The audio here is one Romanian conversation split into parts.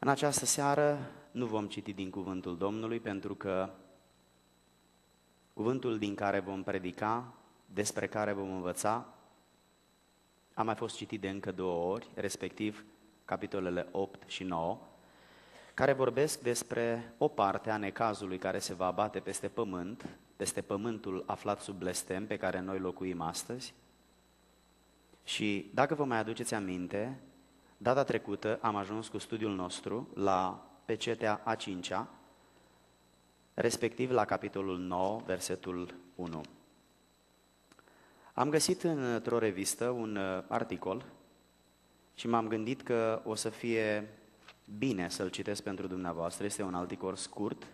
În această seară nu vom citi din cuvântul Domnului pentru că cuvântul din care vom predica, despre care vom învăța, a mai fost citit de încă două ori, respectiv capitolele 8 și 9, care vorbesc despre o parte a necazului care se va abate peste pământ, peste pământul aflat sub blestem pe care noi locuim astăzi. Și dacă vă mai aduceți aminte, data trecută am ajuns cu studiul nostru la pecetea a cincea, respectiv la capitolul 9, versetul 1. Am găsit într-o revistă un uh, articol și m-am gândit că o să fie bine să-l citesc pentru dumneavoastră. Este un articol scurt.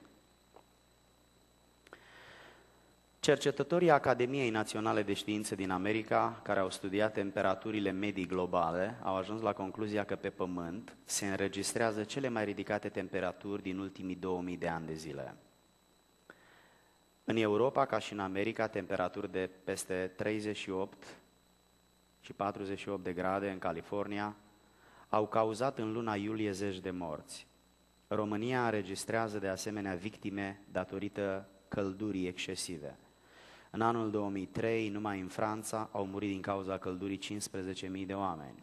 Cercetătorii Academiei Naționale de Științe din America, care au studiat temperaturile medii globale, au ajuns la concluzia că pe Pământ se înregistrează cele mai ridicate temperaturi din ultimii 2000 de ani de zile. În Europa, ca și în America, temperaturi de peste 38 și 48 de grade în California au cauzat în luna iulie zeci de morți. România înregistrează de asemenea victime datorită căldurii excesive. În anul 2003, numai în Franța, au murit din cauza căldurii 15.000 de oameni.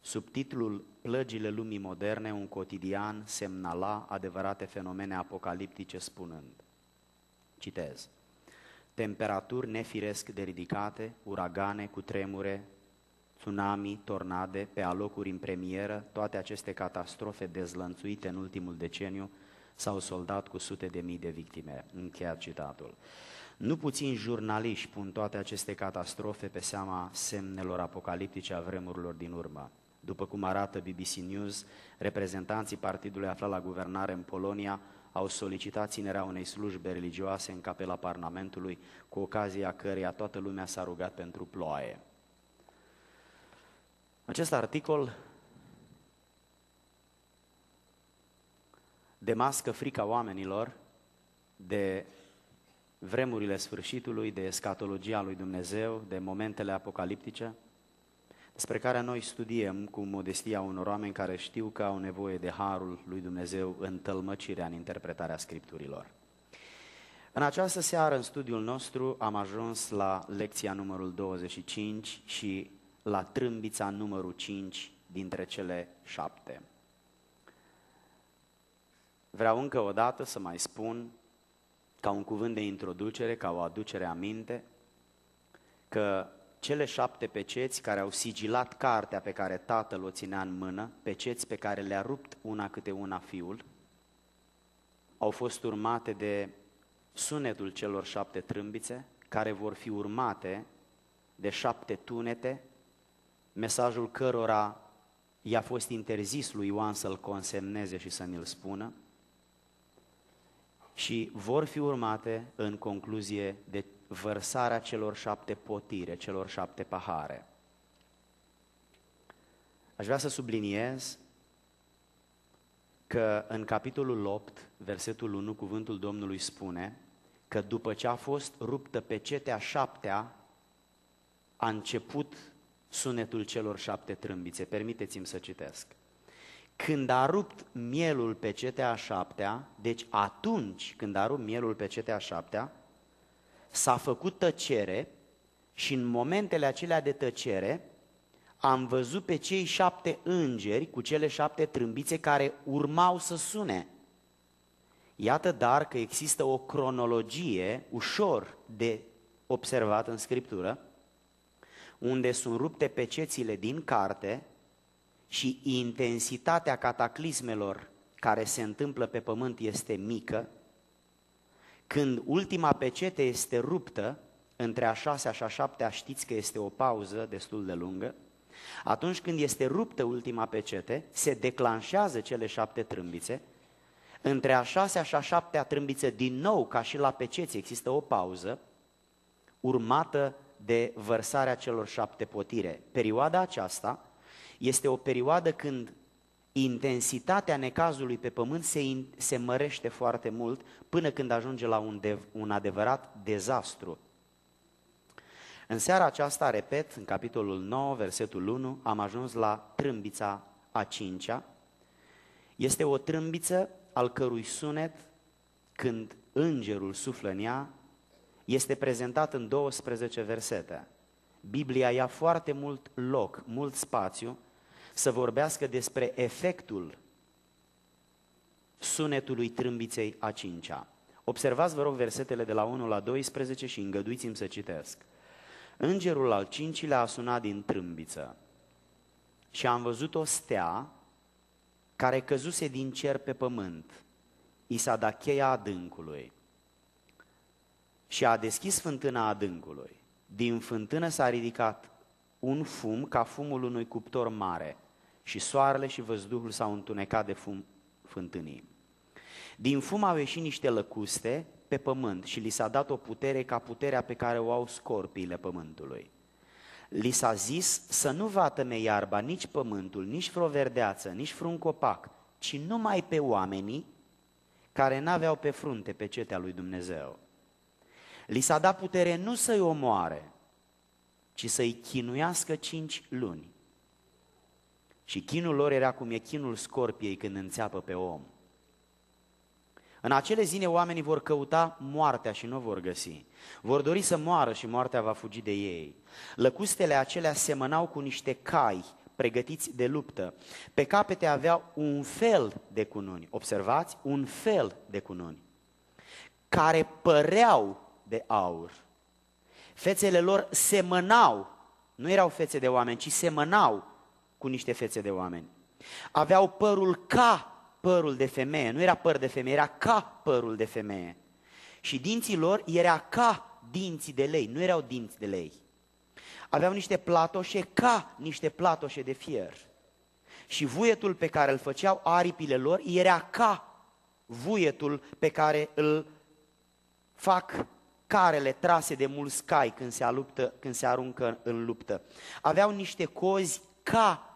Subtitlul Plăgile lumii moderne, un cotidian semnala adevărate fenomene apocaliptice spunând Citez. Temperaturi nefiresc de ridicate, uragane cu tremure, tsunami, tornade, pe alocuri în premieră, toate aceste catastrofe dezlănțuite în ultimul deceniu s-au soldat cu sute de mii de victime. Încheiat citatul. Nu puțini jurnaliști pun toate aceste catastrofe pe seama semnelor apocaliptice a vremurilor din urmă. După cum arată BBC News, reprezentanții partidului aflat la guvernare în Polonia au solicitat ținerea unei slujbe religioase în capela Parlamentului, cu ocazia căreia toată lumea s-a rugat pentru ploaie. Acest articol demască frica oamenilor de vremurile sfârșitului, de escatologia lui Dumnezeu, de momentele apocaliptice, despre care noi studiem cu modestia unor oameni care știu că au nevoie de harul lui Dumnezeu în tălmăcirea, în interpretarea Scripturilor. În această seară, în studiul nostru, am ajuns la lecția numărul 25 și la trâmbița numărul 5 dintre cele șapte. Vreau încă o dată să mai spun, ca un cuvânt de introducere, ca o aducere aminte, că cele șapte peceți care au sigilat cartea pe care tatăl o ținea în mână, peceți pe care le-a rupt una câte una fiul, au fost urmate de sunetul celor șapte trâmbițe, care vor fi urmate de șapte tunete, mesajul cărora i-a fost interzis lui Ioan să-l consemneze și să ne-l spună, și vor fi urmate în concluzie de vărsarea celor șapte potire, celor șapte pahare. Aș vrea să subliniez că în capitolul 8, versetul 1, cuvântul Domnului spune că după ce a fost ruptă pe cetea șaptea, a început sunetul celor șapte trâmbițe. Permiteți-mi să citesc. Când a rupt mielul pe cetea a șaptea, deci atunci când a rupt mielul pe cetea a șaptea, s-a făcut tăcere și în momentele acelea de tăcere am văzut pe cei șapte îngeri cu cele șapte trâmbițe care urmau să sune. Iată dar că există o cronologie ușor de observat în Scriptură, unde sunt rupte pecețile din carte și intensitatea cataclismelor care se întâmplă pe pământ este mică, când ultima pecete este ruptă, între a șasea și a șaptea știți că este o pauză destul de lungă, atunci când este ruptă ultima pecete, se declanșează cele șapte trâmbițe, între a șasea și a șaptea trâmbiță, din nou, ca și la peceți, există o pauză, urmată de vărsarea celor șapte potire. Perioada aceasta este o perioadă când intensitatea necazului pe pământ se, se mărește foarte mult până când ajunge la un, de, un adevărat dezastru. În seara aceasta, repet, în capitolul 9, versetul 1, am ajuns la trâmbița a cincea, Este o trâmbiță al cărui sunet, când îngerul suflă în ea, este prezentat în 12 versete. Biblia ia foarte mult loc, mult spațiu, să vorbească despre efectul sunetului trâmbiței a cincea. Observați, vă rog, versetele de la 1 la 12 și îngăduiți-mi să citesc. Îngerul al cincilea a sunat din trâmbiță și am văzut o stea care căzuse din cer pe pământ. I s-a dat cheia adâncului și a deschis fântâna adâncului. Din fântână s-a ridicat un fum ca fumul unui cuptor mare și soarele și văzduhul s-au întunecat de fum fântânii. Din fum au ieșit niște lăcuste pe pământ și li s-a dat o putere ca puterea pe care o au scorpiile pământului. Li s-a zis să nu vatăme iarba nici pământul, nici vreo verdeață, nici vreun copac, ci numai pe oamenii care n-aveau pe frunte pe cetea lui Dumnezeu. Li s-a dat putere nu să-i omoare, ci să-i chinuiască cinci luni. Și chinul lor era cum e chinul scorpiei când înțeapă pe om. În acele zile oamenii vor căuta moartea și nu o vor găsi. Vor dori să moară și moartea va fugi de ei. Lăcustele acelea semănau cu niște cai pregătiți de luptă. Pe capete aveau un fel de cununi. Observați? Un fel de cununi. Care păreau de aur. Fețele lor semănau, nu erau fețe de oameni, ci semănau cu niște fețe de oameni. Aveau părul ca părul de femeie, nu era păr de femeie, era ca părul de femeie. Și dinții lor era ca dinții de lei, nu erau dinți de lei. Aveau niște platoșe ca niște platoșe de fier. Și vuietul pe care îl făceau aripile lor era ca vuietul pe care îl fac carele trase de mulți cai când se, aluptă, când se aruncă în luptă. Aveau niște cozi ca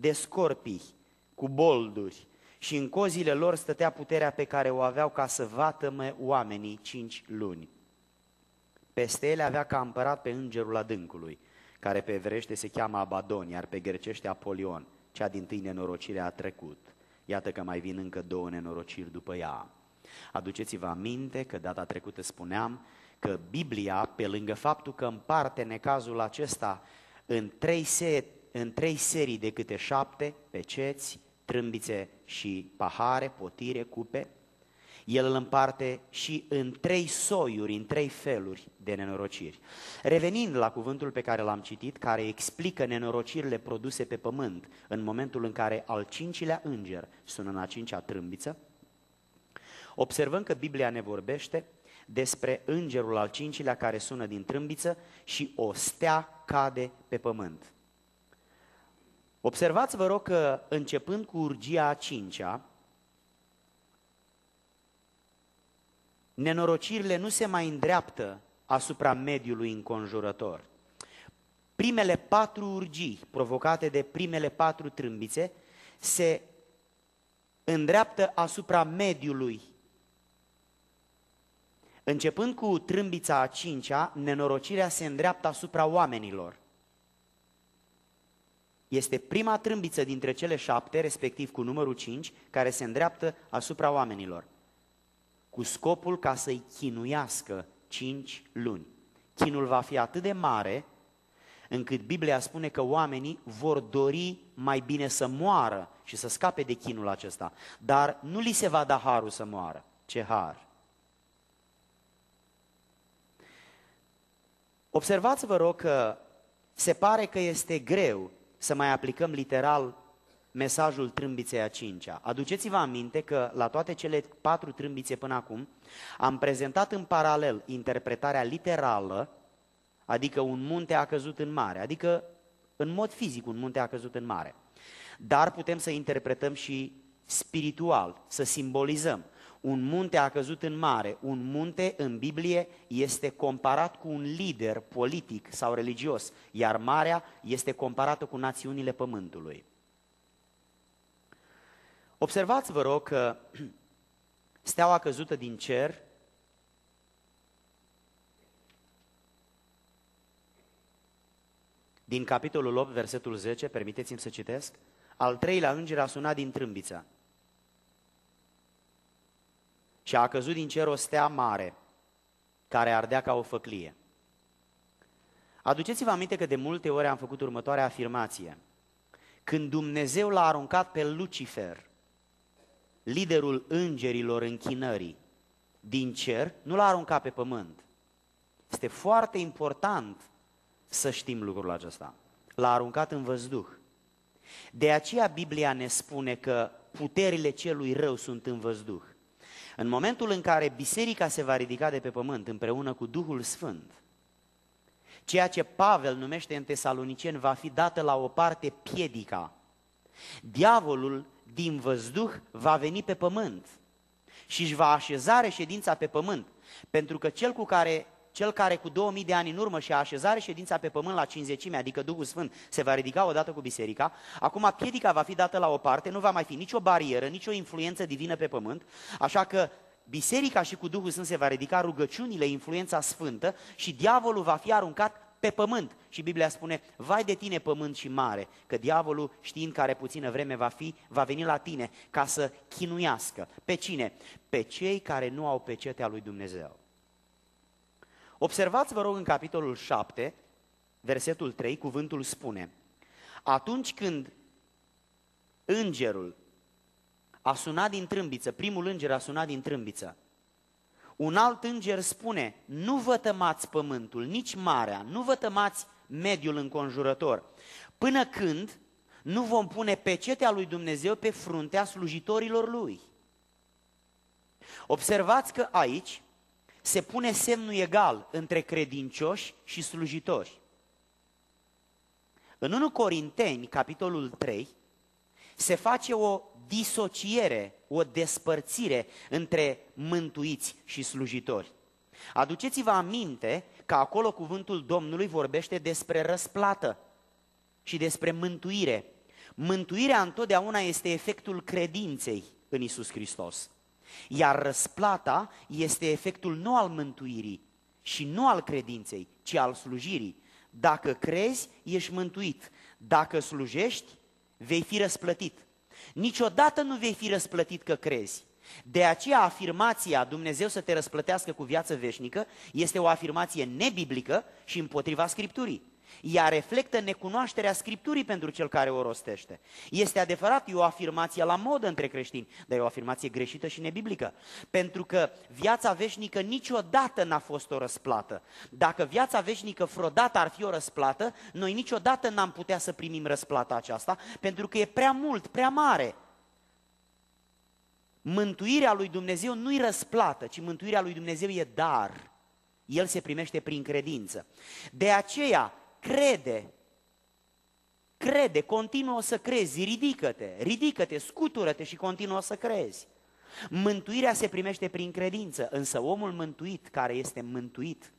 de scorpii, cu bolduri, și în cozile lor stătea puterea pe care o aveau ca să vatămă oamenii cinci luni. Peste ele avea ca împărat pe îngerul adâncului, care pe evrește se cheamă Abadon, iar pe grecește Apolion, cea din tâi nenorocire a trecut. Iată că mai vin încă două nenorociri după ea. Aduceți-vă aminte că data trecută spuneam că Biblia, pe lângă faptul că împarte necazul acesta în trei, se- în trei serii de câte șapte, peceți, trâmbițe și pahare, potire, cupe, el îl împarte și în trei soiuri, în trei feluri de nenorociri. Revenind la cuvântul pe care l-am citit, care explică nenorocirile produse pe pământ în momentul în care al cincilea înger sună în a cincea trâmbiță, observăm că Biblia ne vorbește despre îngerul al cincilea care sună din trâmbiță și o stea cade pe pământ. Observați, vă rog, că începând cu urgia a cincea, nenorocirile nu se mai îndreaptă asupra mediului înconjurător. Primele patru urgii provocate de primele patru trâmbițe se îndreaptă asupra mediului. Începând cu trâmbița a cincea, nenorocirea se îndreaptă asupra oamenilor. Este prima trâmbiță dintre cele șapte, respectiv cu numărul cinci, care se îndreaptă asupra oamenilor, cu scopul ca să-i chinuiască cinci luni. Chinul va fi atât de mare încât Biblia spune că oamenii vor dori mai bine să moară și să scape de chinul acesta, dar nu li se va da harul să moară. Ce har! Observați, vă rog, că se pare că este greu să mai aplicăm literal mesajul trâmbiței a cincea. Aduceți-vă aminte că la toate cele patru trâmbițe până acum am prezentat în paralel interpretarea literală, adică un munte a căzut în mare, adică în mod fizic un munte a căzut în mare. Dar putem să interpretăm și spiritual, să simbolizăm. Un munte a căzut în mare. Un munte în Biblie este comparat cu un lider politic sau religios, iar marea este comparată cu națiunile pământului. Observați, vă rog, că steaua căzută din cer din capitolul 8, versetul 10, permiteți-mi să citesc, al treilea înger a sunat din trâmbița și a căzut din cer o stea mare, care ardea ca o făclie. Aduceți-vă aminte că de multe ori am făcut următoarea afirmație. Când Dumnezeu l-a aruncat pe Lucifer, liderul îngerilor închinării, din cer, nu l-a aruncat pe pământ. Este foarte important să știm lucrul acesta. L-a aruncat în văzduh. De aceea Biblia ne spune că puterile celui rău sunt în văzduh. În momentul în care biserica se va ridica de pe pământ împreună cu Duhul Sfânt, ceea ce Pavel numește în Tesaloniceni va fi dată la o parte piedica. Diavolul din văzduh va veni pe pământ și își va așeza reședința pe pământ, pentru că cel cu care cel care cu 2000 de ani în urmă și-a așezat reședința pe pământ la cinzecime, adică Duhul Sfânt, se va ridica odată cu biserica, acum piedica va fi dată la o parte, nu va mai fi nicio barieră, nicio influență divină pe pământ, așa că biserica și cu Duhul Sfânt se va ridica rugăciunile, influența sfântă și diavolul va fi aruncat pe pământ. Și Biblia spune, vai de tine pământ și mare, că diavolul, știind care puțină vreme va fi, va veni la tine ca să chinuiască. Pe cine? Pe cei care nu au pecetea lui Dumnezeu. Observați, vă rog, în capitolul 7, versetul 3, cuvântul spune, atunci când îngerul a sunat din trâmbiță, primul înger a sunat din trâmbiță, un alt înger spune, nu vă tămați pământul, nici marea, nu vă tămați mediul înconjurător, până când nu vom pune pecetea lui Dumnezeu pe fruntea slujitorilor lui. Observați că aici se pune semnul egal între credincioși și slujitori. În 1 Corinteni, capitolul 3, se face o disociere, o despărțire între mântuiți și slujitori. Aduceți-vă aminte că acolo cuvântul Domnului vorbește despre răsplată și despre mântuire. Mântuirea întotdeauna este efectul credinței în Isus Hristos. Iar răsplata este efectul nu al mântuirii și nu al credinței, ci al slujirii. Dacă crezi, ești mântuit. Dacă slujești, vei fi răsplătit. Niciodată nu vei fi răsplătit că crezi. De aceea afirmația Dumnezeu să te răsplătească cu viață veșnică este o afirmație nebiblică și împotriva Scripturii. Ea reflectă necunoașterea Scripturii pentru cel care o rostește. Este adevărat, e o afirmație la modă între creștini, dar e o afirmație greșită și nebiblică. Pentru că viața veșnică niciodată n-a fost o răsplată. Dacă viața veșnică vreodată ar fi o răsplată, noi niciodată n-am putea să primim răsplata aceasta, pentru că e prea mult, prea mare. Mântuirea lui Dumnezeu nu-i răsplată, ci mântuirea lui Dumnezeu e dar. El se primește prin credință. De aceea, crede. Crede, continuă să crezi, ridică-te, ridică-te, scutură-te și continuă să crezi. Mântuirea se primește prin credință, însă omul mântuit, care este mântuit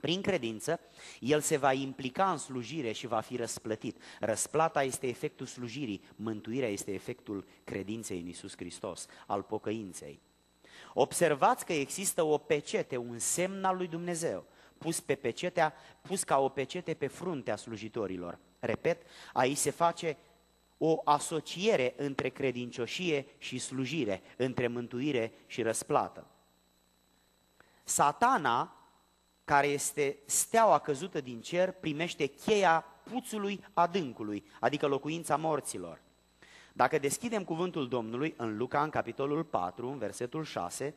prin credință, el se va implica în slujire și va fi răsplătit. Răsplata este efectul slujirii, mântuirea este efectul credinței în Isus Hristos, al pocăinței. Observați că există o pecete, un semn al lui Dumnezeu pus, pe pecetea, pus ca o pecete pe fruntea slujitorilor. Repet, aici se face o asociere între credincioșie și slujire, între mântuire și răsplată. Satana, care este steaua căzută din cer, primește cheia puțului adâncului, adică locuința morților. Dacă deschidem cuvântul Domnului în Luca, în capitolul 4, în versetul 6,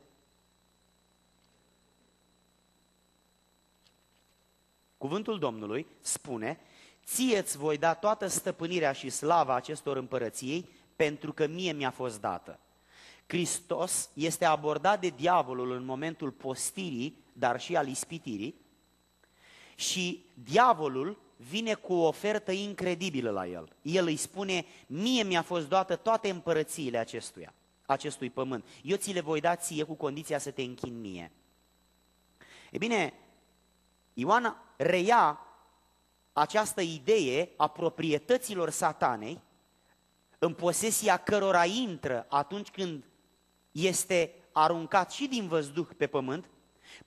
Cuvântul Domnului spune, ție îți voi da toată stăpânirea și slava acestor împărăției, pentru că mie mi-a fost dată. Hristos este abordat de diavolul în momentul postirii, dar și al ispitirii, și diavolul vine cu o ofertă incredibilă la el. El îi spune, mie mi-a fost dată toate împărățiile acestuia, acestui pământ. Eu ți le voi da ție cu condiția să te închin mie. E bine, Ioan reia această idee a proprietăților satanei, în posesia cărora intră atunci când este aruncat și din văzduh pe pământ,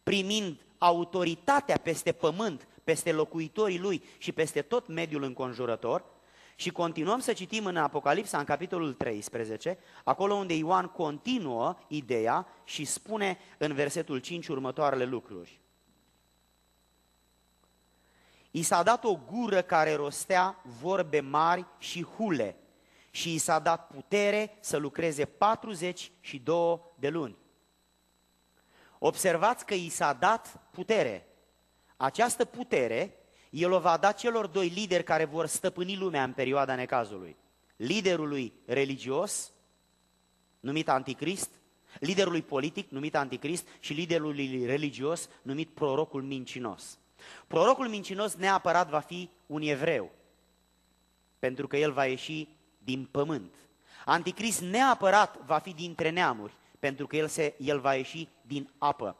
primind autoritatea peste pământ, peste locuitorii lui și peste tot mediul înconjurător, Și continuăm să citim în Apocalipsa, în capitolul 13, acolo unde Ioan continuă ideea și spune în versetul 5 următoarele lucruri. I s-a dat o gură care rostea vorbe mari și hule și i s-a dat putere să lucreze 42 de luni. Observați că i s-a dat putere. Această putere el o va da celor doi lideri care vor stăpâni lumea în perioada necazului. Liderului religios, numit anticrist, liderului politic, numit anticrist, și liderului religios, numit prorocul mincinos. Prorocul mincinos neapărat va fi un evreu, pentru că el va ieși din pământ. Anticrist neapărat va fi dintre neamuri, pentru că el, se, el va ieși din apă.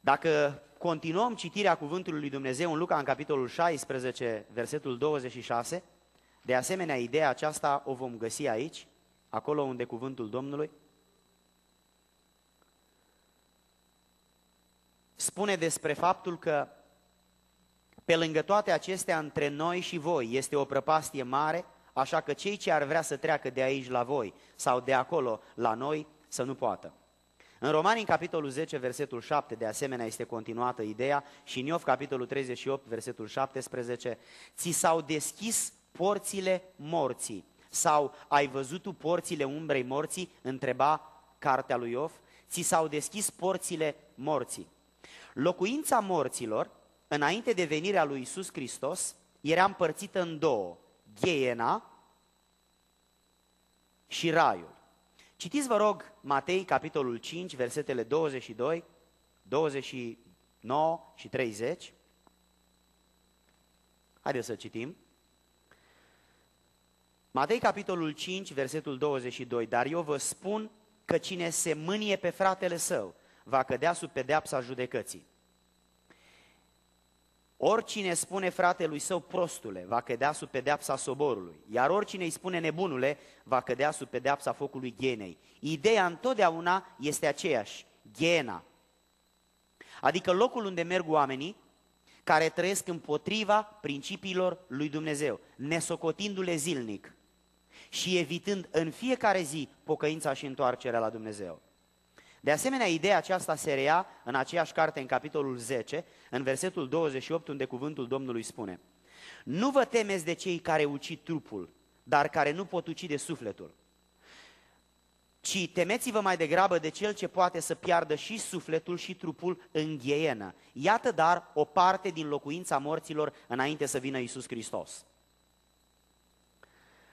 Dacă continuăm citirea cuvântului lui Dumnezeu în Luca, în capitolul 16, versetul 26, de asemenea, ideea aceasta o vom găsi aici, acolo unde cuvântul Domnului spune despre faptul că pe lângă toate acestea, între noi și voi este o prăpastie mare, așa că cei ce ar vrea să treacă de aici la voi sau de acolo la noi, să nu poată. În Romani, în capitolul 10, versetul 7, de asemenea, este continuată ideea și în Iov, capitolul 38, versetul 17, ți s-au deschis porțile morții sau ai văzut tu porțile umbrei morții? Întreba cartea lui Iov. Ți s-au deschis porțile morții. Locuința morților, înainte de venirea lui Isus Hristos, era împărțită în două, Ghiena și Raiul. Citiți, vă rog, Matei, capitolul 5, versetele 22, 29 și 30. Haideți să citim. Matei, capitolul 5, versetul 22. Dar eu vă spun că cine se mânie pe fratele său va cădea sub pedeapsa judecății. Oricine spune fratelui său prostule, va cădea sub pedeapsa soborului, iar oricine îi spune nebunule, va cădea sub pedeapsa focului ghenei. Ideea întotdeauna este aceeași, ghena. Adică locul unde merg oamenii care trăiesc împotriva principiilor lui Dumnezeu, nesocotindu-le zilnic și evitând în fiecare zi pocăința și întoarcerea la Dumnezeu. De asemenea, ideea aceasta se rea în aceeași carte, în capitolul 10, în versetul 28, unde cuvântul Domnului spune Nu vă temeți de cei care ucid trupul, dar care nu pot ucide sufletul, ci temeți-vă mai degrabă de cel ce poate să piardă și sufletul și trupul în gheienă. Iată dar o parte din locuința morților înainte să vină Isus Hristos.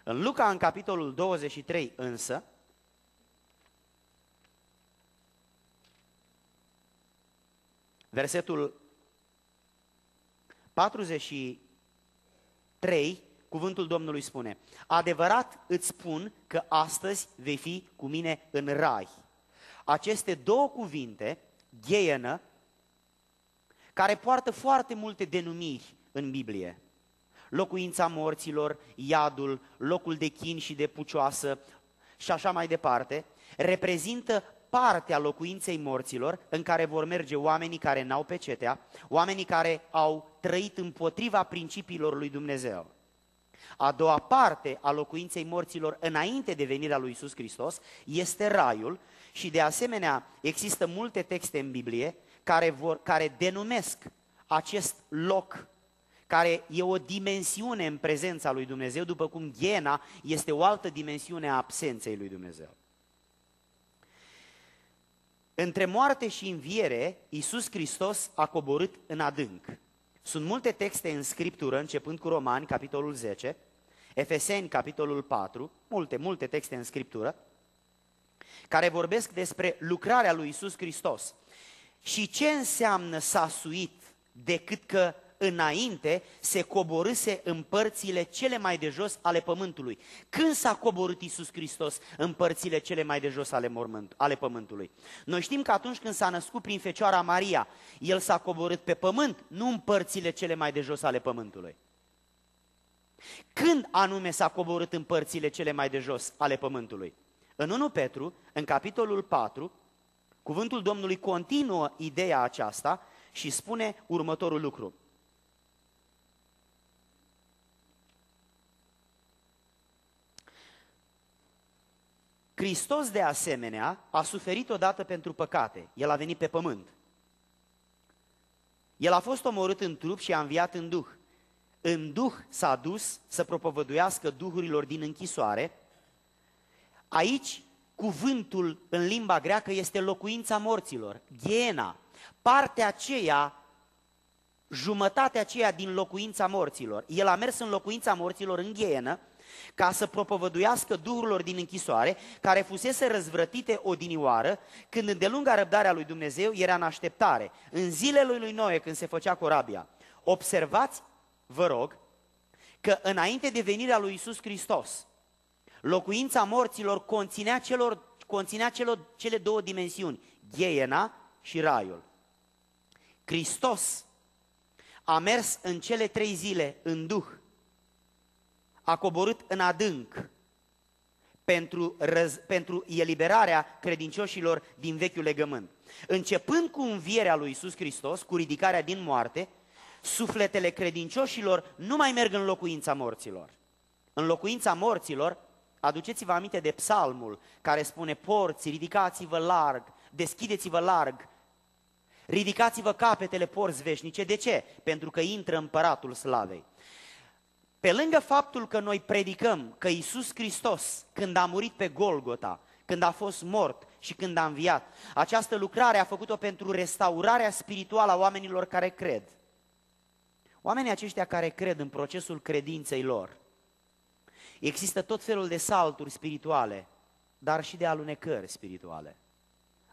În Luca, în capitolul 23 însă, Versetul 43, cuvântul Domnului spune, Adevărat îți spun că astăzi vei fi cu mine în rai. Aceste două cuvinte, gheienă, care poartă foarte multe denumiri în Biblie. Locuința morților, iadul, locul de chin și de pucioasă și așa mai departe, reprezintă parte a locuinței morților în care vor merge oamenii care n-au pecetea, oamenii care au trăit împotriva principiilor lui Dumnezeu. A doua parte a locuinței morților înainte de venirea lui Isus Hristos este raiul și de asemenea există multe texte în Biblie care, vor, care denumesc acest loc care e o dimensiune în prezența lui Dumnezeu, după cum Ghena este o altă dimensiune a absenței lui Dumnezeu. Între moarte și înviere, Iisus Hristos a coborât în adânc. Sunt multe texte în Scriptură, începând cu Romani, capitolul 10, Efeseni, capitolul 4, multe, multe texte în Scriptură, care vorbesc despre lucrarea lui Iisus Hristos. Și ce înseamnă s-a suit decât că înainte se coborâse în părțile cele mai de jos ale pământului. Când s-a coborât Iisus Hristos în părțile cele mai de jos ale, mormânt, ale pământului? Noi știm că atunci când s-a născut prin Fecioara Maria, El s-a coborât pe pământ, nu în părțile cele mai de jos ale pământului. Când anume s-a coborât în părțile cele mai de jos ale pământului? În 1 Petru, în capitolul 4, cuvântul Domnului continuă ideea aceasta și spune următorul lucru. Hristos de asemenea a suferit odată pentru păcate. El a venit pe pământ. El a fost omorât în trup și a înviat în duh. În duh s-a dus să propovăduiască duhurilor din închisoare. Aici, cuvântul în limba greacă este locuința morților, ghiena, partea aceea, jumătatea aceea din locuința morților. El a mers în locuința morților în ghienă, ca să propovăduiască duhurilor din închisoare, care fusese răzvrătite odinioară, când îndelunga răbdarea lui Dumnezeu era în așteptare, în zilele lui Noe, când se făcea corabia. Observați, vă rog, că înainte de venirea lui Isus Hristos, locuința morților conținea, celor, conținea celor, cele două dimensiuni, Gheiena și Raiul. Hristos a mers în cele trei zile în Duh, a coborât în adânc pentru, răz, pentru eliberarea credincioșilor din vechiul legământ. Începând cu învierea lui Isus Hristos, cu ridicarea din moarte, sufletele credincioșilor nu mai merg în locuința morților. În locuința morților, aduceți-vă aminte de psalmul care spune porți, ridicați-vă larg, deschideți-vă larg, ridicați-vă capetele porți veșnice. De ce? Pentru că intră împăratul slavei. Pe lângă faptul că noi predicăm că Isus Hristos, când a murit pe Golgota, când a fost mort și când a înviat, această lucrare a făcut-o pentru restaurarea spirituală a oamenilor care cred. Oamenii aceștia care cred în procesul credinței lor, există tot felul de salturi spirituale, dar și de alunecări spirituale.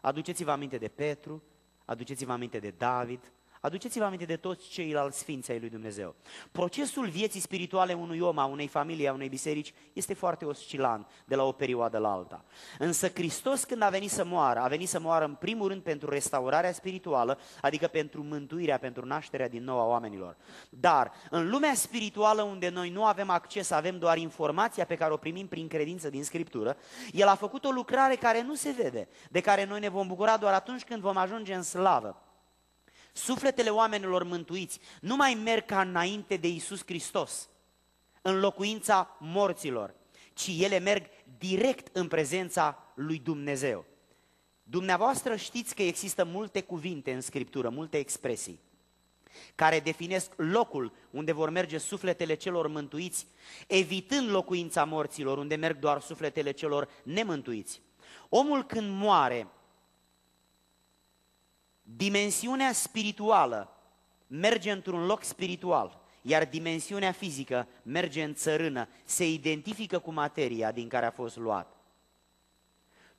Aduceți-vă aminte de Petru, aduceți-vă aminte de David, Aduceți-vă aminte de toți ceilalți sfinți ai lui Dumnezeu. Procesul vieții spirituale unui om, a unei familii, a unei biserici, este foarte oscilant de la o perioadă la alta. Însă Hristos când a venit să moară, a venit să moară în primul rând pentru restaurarea spirituală, adică pentru mântuirea, pentru nașterea din nou a oamenilor. Dar în lumea spirituală unde noi nu avem acces, avem doar informația pe care o primim prin credință din Scriptură, El a făcut o lucrare care nu se vede, de care noi ne vom bucura doar atunci când vom ajunge în slavă. Sufletele oamenilor mântuiți nu mai merg ca înainte de Isus Hristos, în locuința morților, ci ele merg direct în prezența lui Dumnezeu. Dumneavoastră știți că există multe cuvinte în Scriptură, multe expresii, care definesc locul unde vor merge sufletele celor mântuiți, evitând locuința morților, unde merg doar sufletele celor nemântuiți. Omul când moare, Dimensiunea spirituală merge într-un loc spiritual, iar dimensiunea fizică merge în țărână, se identifică cu materia din care a fost luat.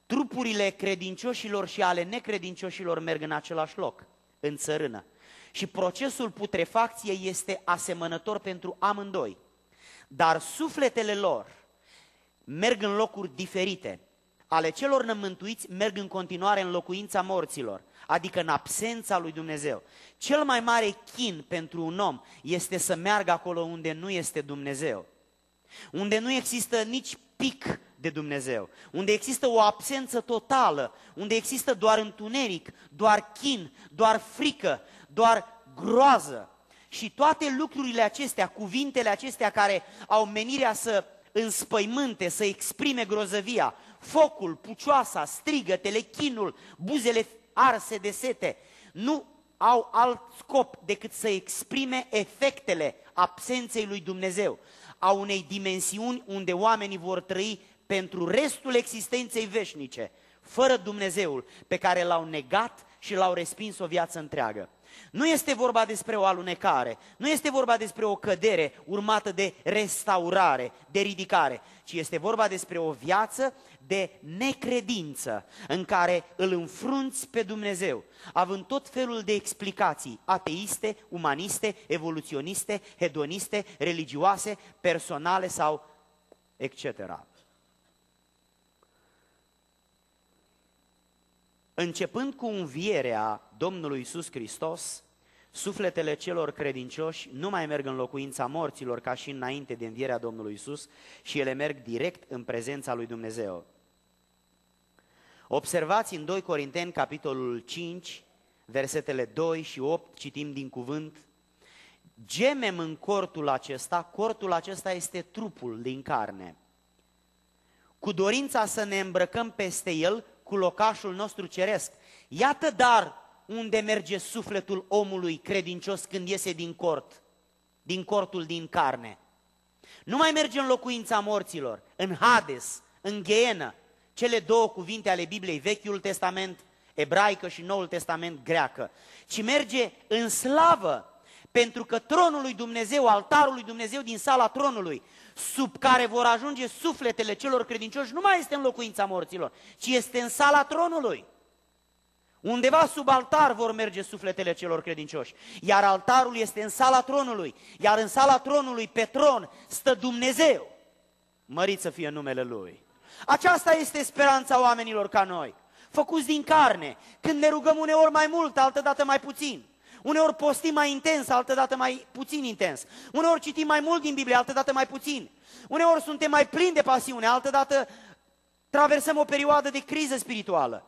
Trupurile credincioșilor și ale necredincioșilor merg în același loc, în țărână. Și procesul putrefacției este asemănător pentru amândoi. Dar sufletele lor merg în locuri diferite. Ale celor nemântuiți merg în continuare în locuința morților adică în absența lui Dumnezeu. Cel mai mare chin pentru un om este să meargă acolo unde nu este Dumnezeu, unde nu există nici pic de Dumnezeu, unde există o absență totală, unde există doar întuneric, doar chin, doar frică, doar groază. Și toate lucrurile acestea, cuvintele acestea care au menirea să înspăimânte, să exprime grozăvia, focul, pucioasa, strigătele, chinul, buzele arse de sete, nu au alt scop decât să exprime efectele absenței lui Dumnezeu, a unei dimensiuni unde oamenii vor trăi pentru restul existenței veșnice, fără Dumnezeul pe care l-au negat și l-au respins o viață întreagă. Nu este vorba despre o alunecare, nu este vorba despre o cădere urmată de restaurare, de ridicare, ci este vorba despre o viață de necredință în care îl înfrunți pe Dumnezeu, având tot felul de explicații ateiste, umaniste, evoluționiste, hedoniste, religioase, personale sau etc. Începând cu învierea Domnului Isus Hristos, sufletele celor credincioși nu mai merg în locuința morților ca și înainte de învierea Domnului Isus și ele merg direct în prezența lui Dumnezeu. Observați în 2 Corinteni, capitolul 5, versetele 2 și 8, citim din cuvânt, gemem în cortul acesta, cortul acesta este trupul din carne, cu dorința să ne îmbrăcăm peste el cu locașul nostru ceresc. Iată dar unde merge sufletul omului credincios când iese din cort, din cortul din carne. Nu mai merge în locuința morților, în Hades, în Ghenă, cele două cuvinte ale Bibliei, Vechiul Testament ebraică și Noul Testament greacă, ci merge în slavă, pentru că tronul lui Dumnezeu, altarul lui Dumnezeu din sala tronului, sub care vor ajunge sufletele celor credincioși, nu mai este în locuința morților, ci este în sala tronului. Undeva sub altar vor merge sufletele celor credincioși, iar altarul este în sala tronului, iar în sala tronului, pe tron, stă Dumnezeu. Mărit să fie numele Lui. Aceasta este speranța oamenilor ca noi, făcuți din carne, când ne rugăm uneori mai mult, altădată mai puțin. Uneori postim mai intens, altădată mai puțin intens. Uneori citim mai mult din Biblie, altădată mai puțin. Uneori suntem mai plini de pasiune, altădată traversăm o perioadă de criză spirituală.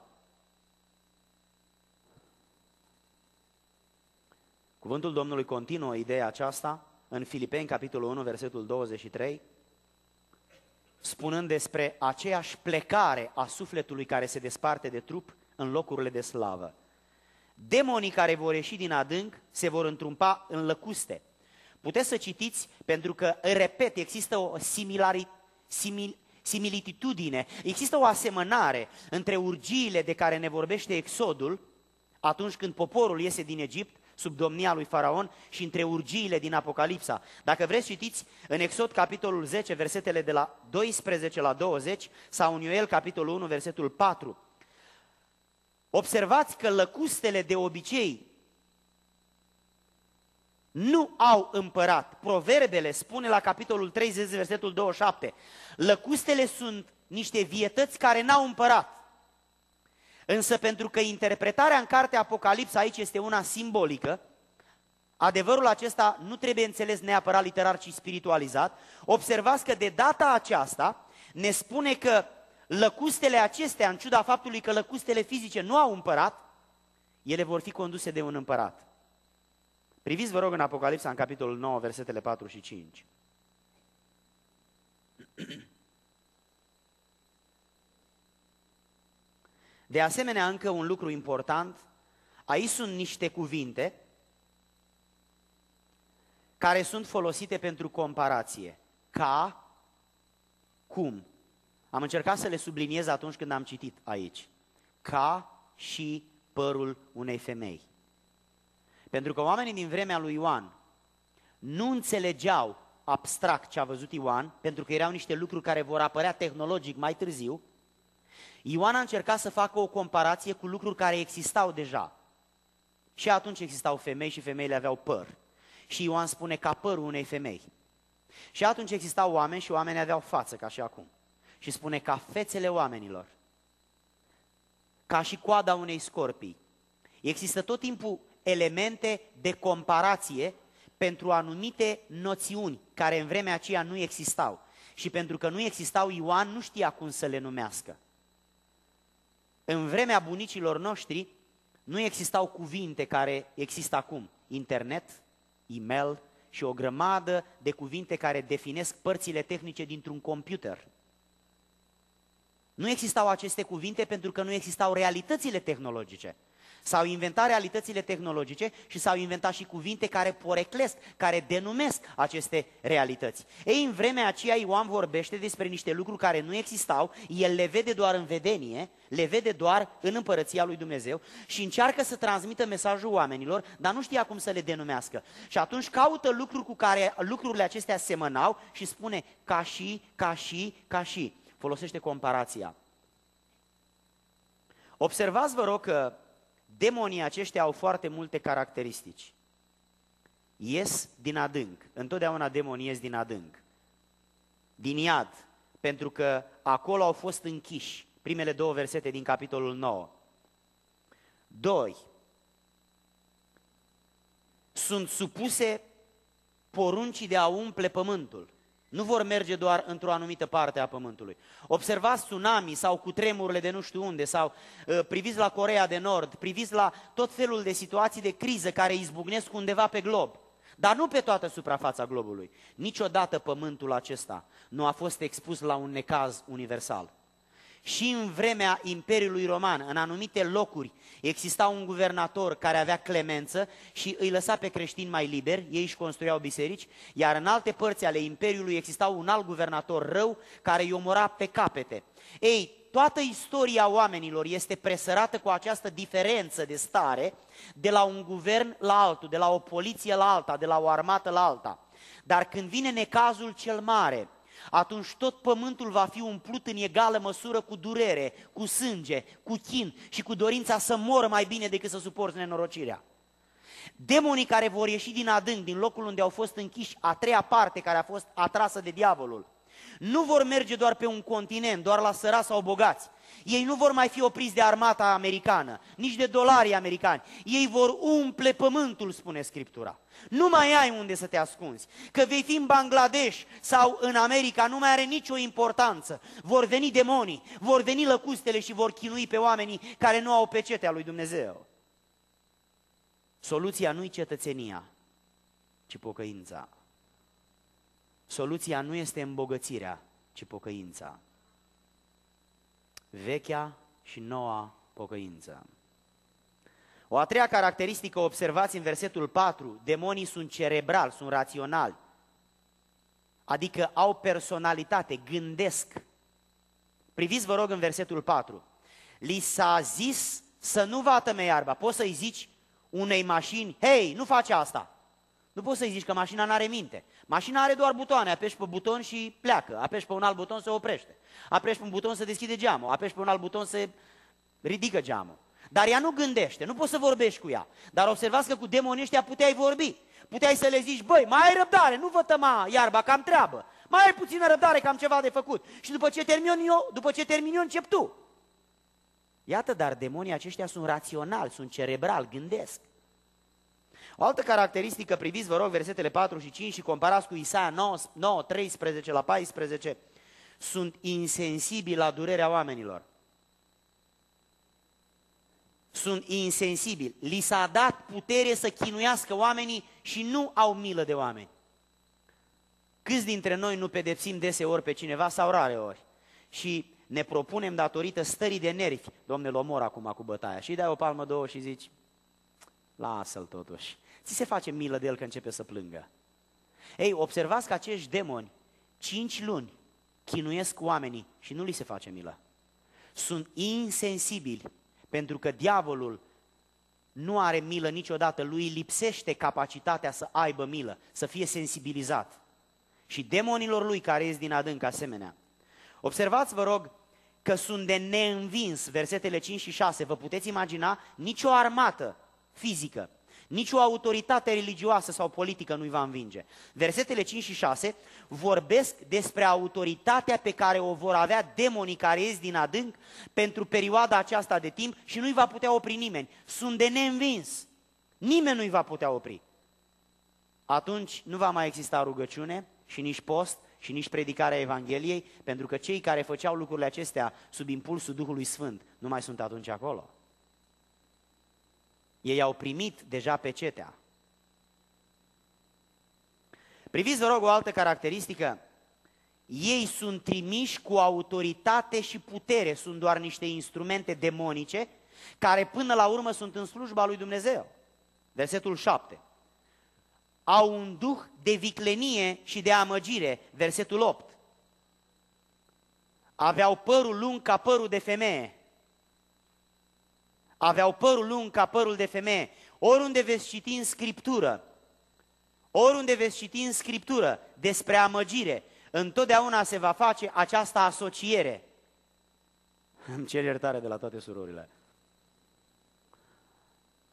Cuvântul Domnului continuă ideea aceasta în Filipeni, capitolul 1, versetul 23, spunând despre aceeași plecare a sufletului care se desparte de trup în locurile de slavă. Demonii care vor ieși din adânc se vor întrumpa în lăcuste. Puteți să citiți, pentru că, repet, există o similari, simil, similitudine, există o asemănare între urgiile de care ne vorbește Exodul, atunci când poporul iese din Egipt, sub domnia lui Faraon și între urgiile din Apocalipsa. Dacă vreți, citiți în Exod, capitolul 10, versetele de la 12 la 20 sau în Ioel, capitolul 1, versetul 4. Observați că lăcustele de obicei nu au împărat. Proverbele spune la capitolul 30, versetul 27, lăcustele sunt niște vietăți care n-au împărat. Însă pentru că interpretarea în cartea Apocalipsa aici este una simbolică, adevărul acesta nu trebuie înțeles neapărat literar, ci spiritualizat, observați că de data aceasta ne spune că lăcustele acestea, în ciuda faptului că lăcustele fizice nu au împărat, ele vor fi conduse de un împărat. Priviți, vă rog, în Apocalipsa, în capitolul 9, versetele 4 și 5. De asemenea, încă un lucru important, aici sunt niște cuvinte care sunt folosite pentru comparație. Ca, cum. Am încercat să le subliniez atunci când am citit aici. Ca și părul unei femei. Pentru că oamenii din vremea lui Ioan nu înțelegeau abstract ce a văzut Ioan, pentru că erau niște lucruri care vor apărea tehnologic mai târziu, Ioan a încercat să facă o comparație cu lucruri care existau deja. Și atunci existau femei și femeile aveau păr. Și Ioan spune ca părul unei femei. Și atunci existau oameni și oamenii aveau față, ca și acum. Și spune ca fețele oamenilor. Ca și coada unei scorpii. Există tot timpul elemente de comparație pentru anumite noțiuni care în vremea aceea nu existau. Și pentru că nu existau, Ioan nu știa cum să le numească. În vremea bunicilor noștri nu existau cuvinte care există acum. Internet, e-mail și o grămadă de cuvinte care definesc părțile tehnice dintr-un computer. Nu existau aceste cuvinte pentru că nu existau realitățile tehnologice. S-au inventat realitățile tehnologice și s-au inventat și cuvinte care poreclesc, care denumesc aceste realități. Ei, în vremea aceea Ioan vorbește despre niște lucruri care nu existau, el le vede doar în vedenie, le vede doar în împărăția lui Dumnezeu și încearcă să transmită mesajul oamenilor, dar nu știa cum să le denumească. Și atunci caută lucruri cu care lucrurile acestea semănau și spune ca și, ca și, ca și. Folosește comparația. Observați, vă rog, că Demonii aceștia au foarte multe caracteristici. Ies din adânc. Întotdeauna demonii ies din adânc. Din iad. Pentru că acolo au fost închiși. Primele două versete din capitolul 9. Doi. Sunt supuse poruncii de a umple pământul nu vor merge doar într-o anumită parte a pământului. Observați tsunami sau cu tremurile de nu știu unde, sau uh, priviți la Corea de Nord, priviți la tot felul de situații de criză care izbucnesc undeva pe glob. dar nu pe toată suprafața globului. Niciodată pământul acesta nu a fost expus la un necaz universal. Și în vremea Imperiului Roman, în anumite locuri, exista un guvernator care avea clemență și îi lăsa pe creștini mai liberi, ei își construiau biserici, iar în alte părți ale Imperiului exista un alt guvernator rău care îi omora pe capete. Ei, toată istoria oamenilor este presărată cu această diferență de stare de la un guvern la altul, de la o poliție la alta, de la o armată la alta. Dar când vine necazul cel mare, atunci tot pământul va fi umplut în egală măsură cu durere, cu sânge, cu chin și cu dorința să moră mai bine decât să suporți nenorocirea. Demonii care vor ieși din adânc, din locul unde au fost închiși, a treia parte care a fost atrasă de diavolul, nu vor merge doar pe un continent, doar la sărați sau bogați. Ei nu vor mai fi opriți de armata americană, nici de dolarii americani. Ei vor umple pământul, spune Scriptura. Nu mai ai unde să te ascunzi. Că vei fi în Bangladesh sau în America nu mai are nicio importanță. Vor veni demonii, vor veni lăcustele și vor chinui pe oamenii care nu au pecetea lui Dumnezeu. Soluția nu-i cetățenia, ci pocăința. Soluția nu este îmbogățirea, ci pocăința. Vechea și noua pocăință. O a treia caracteristică observați în versetul 4, demonii sunt cerebrali, sunt raționali, adică au personalitate, gândesc. Priviți, vă rog, în versetul 4. Li s-a zis să nu vatăme iarba. Poți să-i zici unei mașini, hei, nu face asta. Nu poți să-i zici că mașina nu are minte. Mașina are doar butoane, apeși pe buton și pleacă, apeși pe un alt buton se oprește, apeși pe un buton să deschide geamul, apeși pe un alt buton să ridică geamul. Dar ea nu gândește, nu poți să vorbești cu ea. Dar observați că cu demonii ăștia puteai vorbi. Puteai să le zici, băi, mai ai răbdare, nu vă tăma iarba, cam treabă. Mai ai puțină răbdare, că am ceva de făcut. Și după ce termin eu, după ce termin eu, încep tu. Iată, dar demonii aceștia sunt raționali, sunt cerebrali, gândesc. O altă caracteristică, priviți, vă rog, versetele 4 și 5 și comparați cu Isaia 9, 9 13 la 14, sunt insensibili la durerea oamenilor. Sunt insensibili. Li s-a dat putere să chinuiască oamenii și nu au milă de oameni. Câți dintre noi nu pedepsim deseori pe cineva sau rare ori? Și ne propunem datorită stării de nervi, domnule, omor acum cu bătaia și dai o palmă, două și zici, lasă-l totuși. Ți se face milă de el că începe să plângă. Ei, observați că acești demoni, cinci luni, chinuiesc oamenii și nu li se face milă. Sunt insensibili, pentru că diavolul nu are milă niciodată, lui lipsește capacitatea să aibă milă, să fie sensibilizat. Și demonilor lui care ies din adânc asemenea. Observați, vă rog, că sunt de neînvins, versetele 5 și 6, vă puteți imagina, nicio armată fizică nici o autoritate religioasă sau politică nu-i va învinge. Versetele 5 și 6 vorbesc despre autoritatea pe care o vor avea demonii care ies din adânc pentru perioada aceasta de timp și nu-i va putea opri nimeni. Sunt de neînvins. Nimeni nu-i va putea opri. Atunci nu va mai exista rugăciune și nici post și nici predicarea Evangheliei, pentru că cei care făceau lucrurile acestea sub impulsul Duhului Sfânt nu mai sunt atunci acolo. Ei au primit deja pecetea. Priviți, vă rog, o altă caracteristică. Ei sunt trimiși cu autoritate și putere, sunt doar niște instrumente demonice care până la urmă sunt în slujba lui Dumnezeu. Versetul 7. Au un duh de viclenie și de amăgire. Versetul 8. Aveau părul lung ca părul de femeie aveau părul lung ca părul de femeie. Oriunde veți citi în Scriptură, oriunde veți citi în Scriptură despre amăgire, întotdeauna se va face această asociere. Îmi cer iertare de la toate surorile.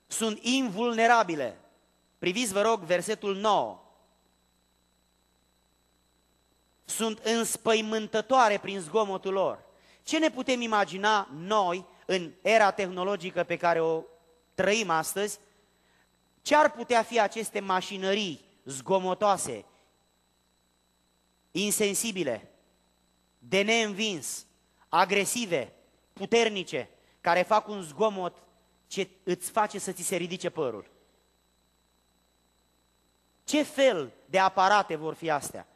Sunt invulnerabile. Priviți, vă rog, versetul 9. Sunt înspăimântătoare prin zgomotul lor. Ce ne putem imagina noi în era tehnologică pe care o trăim astăzi, ce ar putea fi aceste mașinării zgomotoase, insensibile, de neînvins, agresive, puternice, care fac un zgomot ce îți face să ți se ridice părul. Ce fel de aparate vor fi astea?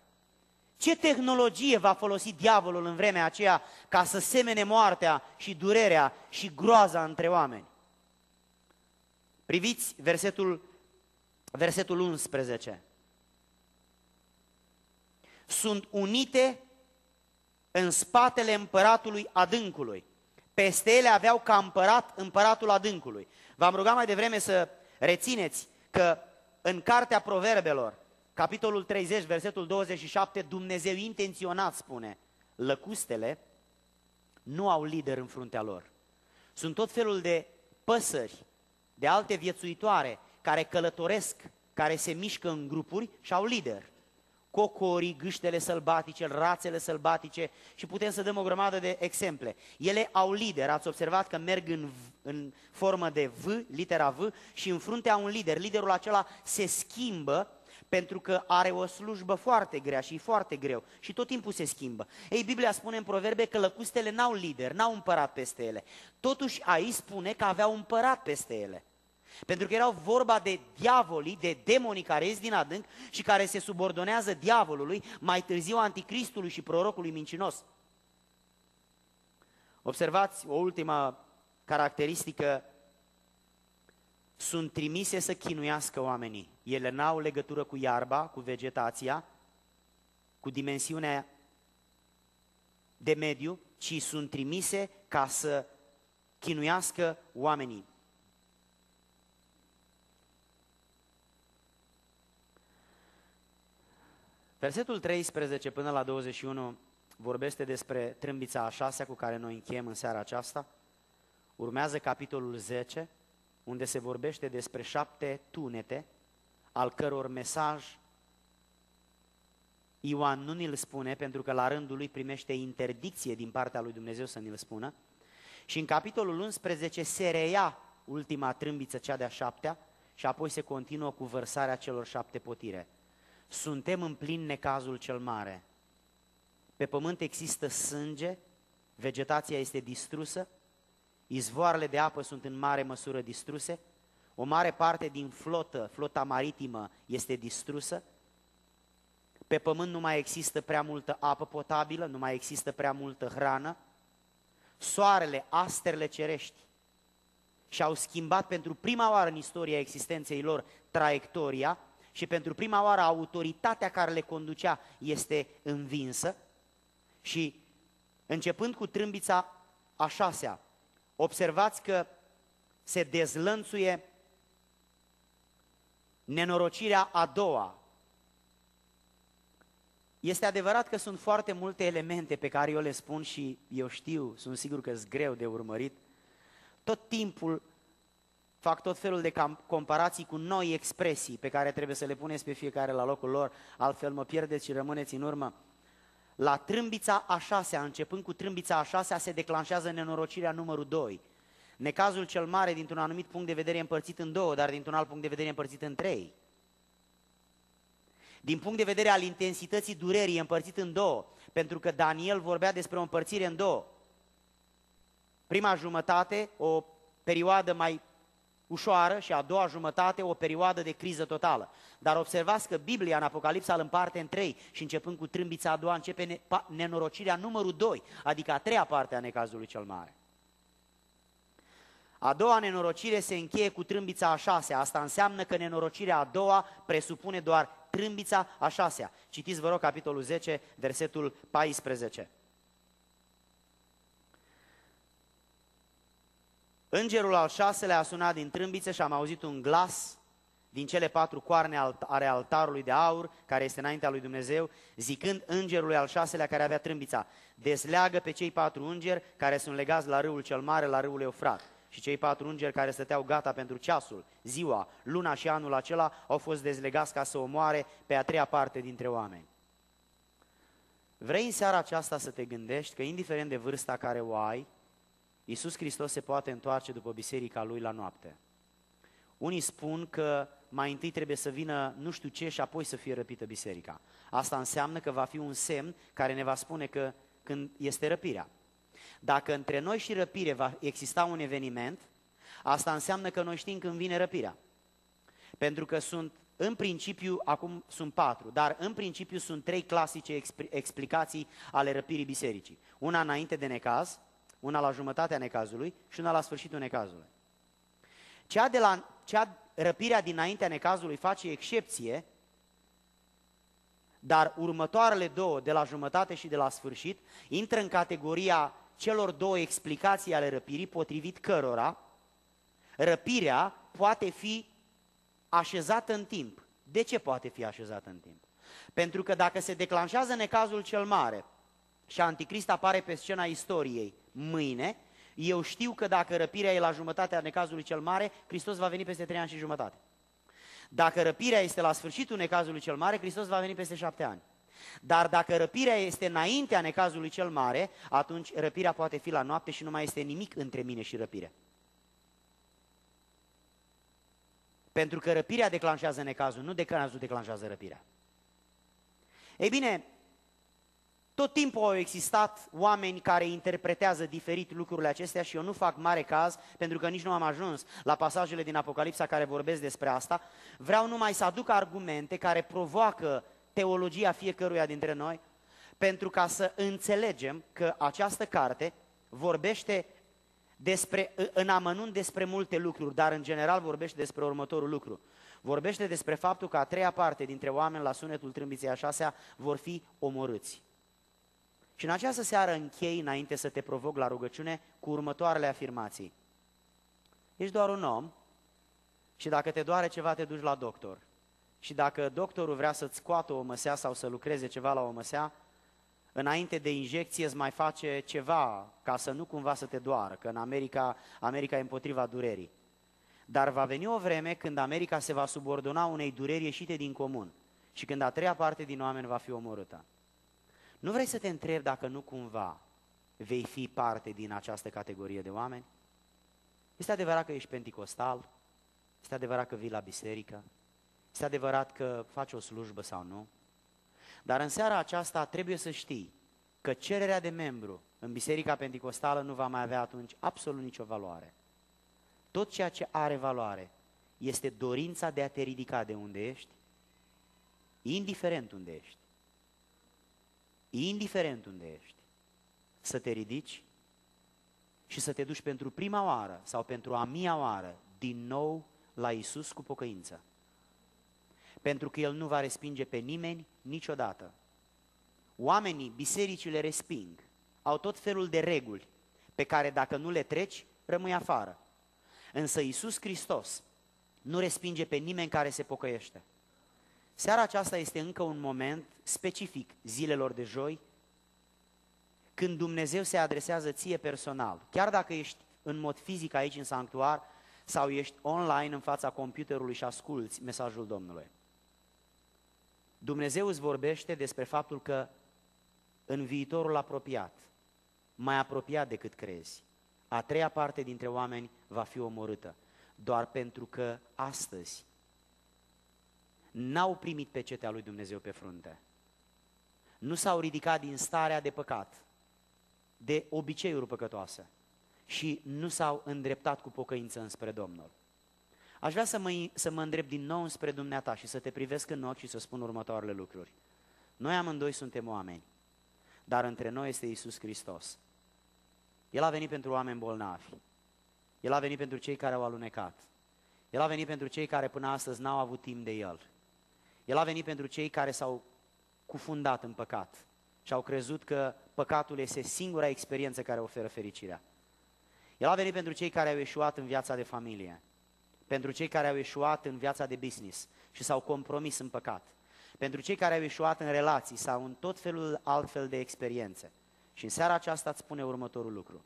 Ce tehnologie va folosi diavolul în vremea aceea ca să semene moartea și durerea și groaza între oameni? Priviți versetul, versetul 11. Sunt unite în spatele împăratului adâncului. Peste ele aveau ca împărat împăratul adâncului. V-am rugat mai devreme să rețineți că în Cartea Proverbelor, capitolul 30, versetul 27, Dumnezeu intenționat spune, lăcustele nu au lider în fruntea lor. Sunt tot felul de păsări, de alte viețuitoare, care călătoresc, care se mișcă în grupuri și au lider cocorii, gâștele sălbatice, rațele sălbatice și putem să dăm o grămadă de exemple. Ele au lider, ați observat că merg în, în formă de V, litera V, și în frunte au un lider. Liderul acela se schimbă pentru că are o slujbă foarte grea și e foarte greu și tot timpul se schimbă. Ei, Biblia spune în proverbe că lăcustele n-au lider, n-au împărat peste ele. Totuși aici spune că aveau împărat peste ele. Pentru că erau vorba de diavolii, de demonii care ies din adânc și care se subordonează diavolului, mai târziu anticristului și prorocului mincinos. Observați o ultimă caracteristică, sunt trimise să chinuiască oamenii. Ele n-au legătură cu iarba, cu vegetația, cu dimensiunea de mediu, ci sunt trimise ca să chinuiască oamenii. Versetul 13 până la 21 vorbește despre trâmbița a șasea cu care noi încheiem în seara aceasta. Urmează capitolul 10, unde se vorbește despre șapte tunete, al căror mesaj Ioan nu ni-l spune, pentru că la rândul lui primește interdicție din partea lui Dumnezeu să ni-l spună. Și în capitolul 11 se reia ultima trâmbiță, cea de-a șaptea, și apoi se continuă cu vărsarea celor șapte potire. Suntem în plin necazul cel mare. Pe pământ există sânge, vegetația este distrusă, izvoarele de apă sunt în mare măsură distruse, o mare parte din flotă, flota maritimă, este distrusă, pe pământ nu mai există prea multă apă potabilă, nu mai există prea multă hrană, soarele, asterele cerești și-au schimbat pentru prima oară în istoria existenței lor traiectoria și pentru prima oară autoritatea care le conducea este învinsă. Și începând cu trâmbița a șasea, observați că se dezlănțuie nenorocirea a doua. Este adevărat că sunt foarte multe elemente pe care eu le spun și eu știu, sunt sigur că sunt greu de urmărit. Tot timpul fac tot felul de comparații cu noi expresii pe care trebuie să le puneți pe fiecare la locul lor, altfel mă pierdeți și rămâneți în urmă. La trâmbița a șasea, începând cu trâmbița a șasea, se declanșează nenorocirea numărul 2. Necazul cel mare, dintr-un anumit punct de vedere, împărțit în două, dar dintr-un alt punct de vedere, împărțit în trei. Din punct de vedere al intensității durerii, împărțit în două, pentru că Daniel vorbea despre o împărțire în două. Prima jumătate, o perioadă mai ușoară și a doua jumătate o perioadă de criză totală. Dar observați că Biblia în Apocalipsa îl împarte în trei și începând cu trâmbița a doua începe nenorocirea numărul doi, adică a treia parte a necazului cel mare. A doua nenorocire se încheie cu trâmbița a șasea. Asta înseamnă că nenorocirea a doua presupune doar trâmbița a șasea. Citiți, vă rog, capitolul 10, versetul 14. Îngerul al șaselea a sunat din trâmbiță și am auzit un glas din cele patru coarne ale altarului de aur, care este înaintea lui Dumnezeu, zicând îngerului al șaselea care avea trâmbița, desleagă pe cei patru îngeri care sunt legați la râul cel mare, la râul Eufrat. Și cei patru îngeri care stăteau gata pentru ceasul, ziua, luna și anul acela au fost dezlegați ca să omoare pe a treia parte dintre oameni. Vrei în seara aceasta să te gândești că indiferent de vârsta care o ai, Iisus Hristos se poate întoarce după biserica lui la noapte. Unii spun că mai întâi trebuie să vină nu știu ce și apoi să fie răpită biserica. Asta înseamnă că va fi un semn care ne va spune că când este răpirea. Dacă între noi și răpire va exista un eveniment, asta înseamnă că noi știm când vine răpirea. Pentru că sunt în principiu, acum sunt patru, dar în principiu sunt trei clasice explicații ale răpirii bisericii. Una înainte de necaz, una la jumătatea necazului și una la sfârșitul necazului. Cea, de la, cea răpirea dinaintea necazului face excepție, dar următoarele două, de la jumătate și de la sfârșit, intră în categoria celor două explicații ale răpirii, potrivit cărora răpirea poate fi așezată în timp. De ce poate fi așezată în timp? Pentru că dacă se declanșează necazul cel mare și Anticrist apare pe scena istoriei mâine, eu știu că dacă răpirea e la jumătatea necazului cel mare, Hristos va veni peste trei ani și jumătate. Dacă răpirea este la sfârșitul necazului cel mare, Hristos va veni peste șapte ani. Dar dacă răpirea este înaintea necazului cel mare, atunci răpirea poate fi la noapte și nu mai este nimic între mine și răpire. Pentru că răpirea declanșează necazul, nu decazul declanșează răpirea. Ei bine, tot timpul au existat oameni care interpretează diferit lucrurile acestea și eu nu fac mare caz pentru că nici nu am ajuns la pasajele din Apocalipsa care vorbesc despre asta. Vreau numai să aduc argumente care provoacă teologia fiecăruia dintre noi pentru ca să înțelegem că această carte vorbește despre, în amănunt despre multe lucruri, dar în general vorbește despre următorul lucru. Vorbește despre faptul că a treia parte dintre oameni la sunetul trâmbiței a șasea vor fi omorâți. Și în această seară închei, înainte să te provoc la rugăciune, cu următoarele afirmații. Ești doar un om și dacă te doare ceva, te duci la doctor. Și dacă doctorul vrea să-ți scoată o măsea sau să lucreze ceva la o măsea, înainte de injecție îți mai face ceva ca să nu cumva să te doară, că în America, America e împotriva durerii. Dar va veni o vreme când America se va subordona unei dureri ieșite din comun și când a treia parte din oameni va fi omorâtă. Nu vrei să te întrebi dacă nu cumva vei fi parte din această categorie de oameni? Este adevărat că ești penticostal? Este adevărat că vii la biserică? Este adevărat că faci o slujbă sau nu? Dar în seara aceasta trebuie să știi că cererea de membru în Biserica Pentecostală nu va mai avea atunci absolut nicio valoare. Tot ceea ce are valoare este dorința de a te ridica de unde ești, indiferent unde ești. Indiferent unde ești. Să te ridici și să te duci pentru prima oară sau pentru a mia oară din nou la Isus cu pocăință pentru că El nu va respinge pe nimeni niciodată. Oamenii, bisericile resping, au tot felul de reguli pe care dacă nu le treci, rămâi afară. Însă Iisus Hristos nu respinge pe nimeni care se pocăiește. Seara aceasta este încă un moment specific zilelor de joi, când Dumnezeu se adresează ție personal. Chiar dacă ești în mod fizic aici în sanctuar sau ești online în fața computerului și asculți mesajul Domnului. Dumnezeu îți vorbește despre faptul că în viitorul apropiat, mai apropiat decât crezi, a treia parte dintre oameni va fi omorâtă, doar pentru că astăzi n-au primit pe cetea lui Dumnezeu pe frunte. Nu s-au ridicat din starea de păcat, de obiceiuri păcătoase și nu s-au îndreptat cu pocăință înspre Domnul. Aș vrea să mă, să mă îndrept din nou spre dumneata și să te privesc în ochi și să spun următoarele lucruri. Noi amândoi suntem oameni, dar între noi este Isus Hristos. El a venit pentru oameni bolnavi. El a venit pentru cei care au alunecat. El a venit pentru cei care până astăzi n-au avut timp de El. El a venit pentru cei care s-au cufundat în păcat și au crezut că păcatul este singura experiență care oferă fericirea. El a venit pentru cei care au ieșuat în viața de familie pentru cei care au ieșuat în viața de business și s-au compromis în păcat, pentru cei care au ieșuat în relații sau în tot felul altfel de experiențe. Și în seara aceasta îți spune următorul lucru.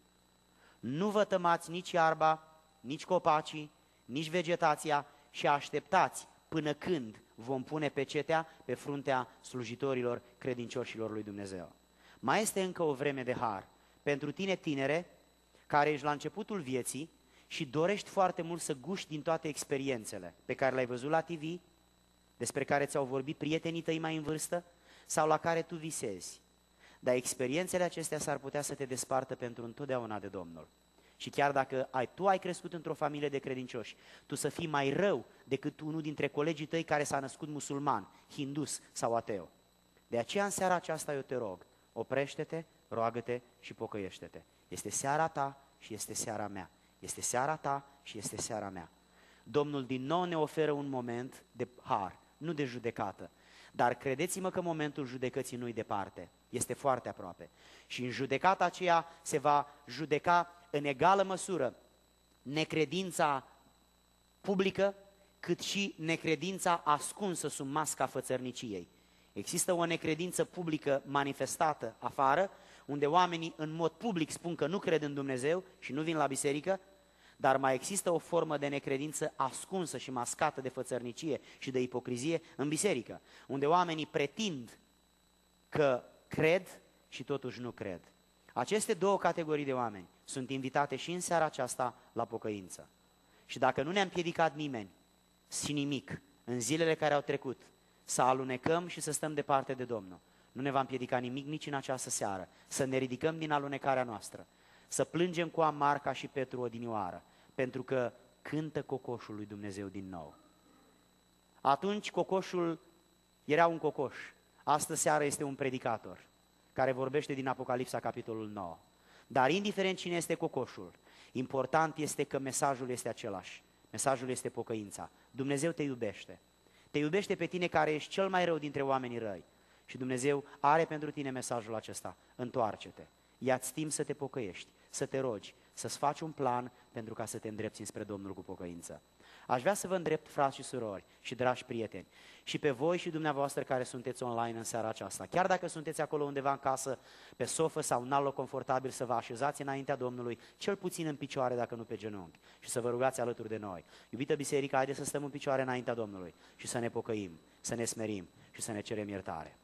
Nu vă tămați nici iarba, nici copacii, nici vegetația și așteptați până când vom pune pecetea pe fruntea slujitorilor credincioșilor lui Dumnezeu. Mai este încă o vreme de har pentru tine tinere care ești la începutul vieții și dorești foarte mult să guști din toate experiențele pe care le-ai văzut la TV, despre care ți-au vorbit prietenii tăi mai în vârstă sau la care tu visezi. Dar experiențele acestea s-ar putea să te despartă pentru întotdeauna de Domnul. Și chiar dacă ai, tu ai crescut într-o familie de credincioși, tu să fii mai rău decât unul dintre colegii tăi care s-a născut musulman, hindus sau ateu. De aceea în seara aceasta eu te rog, oprește-te, roagă-te și pocăiește-te. Este seara ta și este seara mea. Este seara ta și este seara mea. Domnul din nou ne oferă un moment de har, nu de judecată. Dar credeți-mă că momentul judecății nu-i departe, este foarte aproape. Și în judecata aceea se va judeca în egală măsură necredința publică, cât și necredința ascunsă sub masca fățărniciei. Există o necredință publică manifestată afară, unde oamenii în mod public spun că nu cred în Dumnezeu și nu vin la biserică, dar mai există o formă de necredință ascunsă și mascată de fățărnicie și de ipocrizie în biserică, unde oamenii pretind că cred și totuși nu cred. Aceste două categorii de oameni sunt invitate și în seara aceasta la pocăință. Și dacă nu ne-a împiedicat nimeni și nimic în zilele care au trecut să alunecăm și să stăm departe de Domnul, nu ne va împiedica nimic nici în această seară să ne ridicăm din alunecarea noastră, să plângem cu amar ca și Petru odinioară, pentru că cântă cocoșul lui Dumnezeu din nou. Atunci cocoșul era un cocoș, astă seară este un predicator care vorbește din Apocalipsa capitolul 9. Dar indiferent cine este cocoșul, important este că mesajul este același. Mesajul este pocăința. Dumnezeu te iubește. Te iubește pe tine care ești cel mai rău dintre oamenii răi. Și Dumnezeu are pentru tine mesajul acesta. Întoarce-te. Ia-ți timp să te pocăiești, să te rogi, să-ți faci un plan pentru ca să te îndrepți spre Domnul cu pocăință. Aș vrea să vă îndrept, frați și surori și dragi prieteni, și pe voi și dumneavoastră care sunteți online în seara aceasta. Chiar dacă sunteți acolo undeva în casă, pe sofă sau în alt loc confortabil, să vă așezați înaintea Domnului, cel puțin în picioare, dacă nu pe genunchi, și să vă rugați alături de noi. Iubită biserică, haideți să stăm în picioare înaintea Domnului și să ne pocăim, să ne smerim și să ne cerem iertare.